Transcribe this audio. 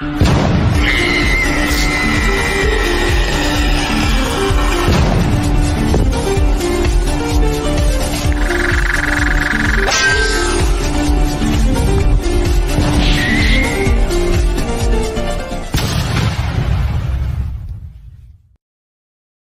you